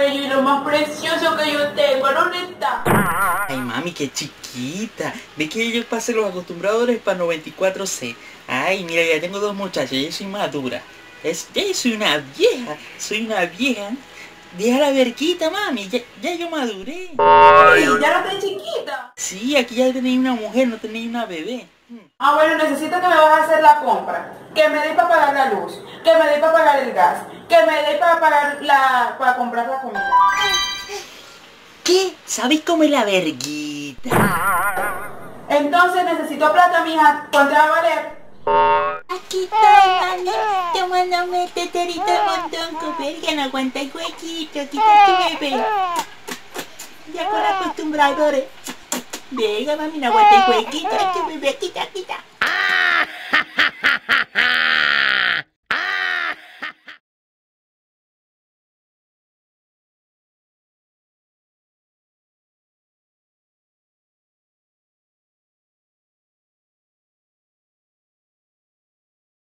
Y lo más precioso que yo tengo, ¿dónde está? Ay, mami, qué chiquita. ¿De que yo pasé los acostumbradores para 94C? Ay, mira, ya tengo dos muchachas, ya soy madura. Es, ya soy una vieja, soy una vieja. Deja la verquita, mami, ya, ya yo maduré. Ay, ya no chiquita. Sí, aquí ya tenéis una mujer, no tenéis una bebé. Ah, bueno, necesito que me vas a hacer la compra. Que me dé para pagar la luz. Que me dé para pagar el gas. Que me dé para pagar la... para comprar la comida. ¿Qué? ¿Sabéis comer la verguita? Entonces necesito plata, mija. ¿Cuánto va a valer? Aquí estoy, mami, tomándome teterito montón, verga, no aguanta el huequito, quita tu bebé. Ya con acostumbradores. Venga, mami, no aguanta el huequito, este bebé, quita, quita.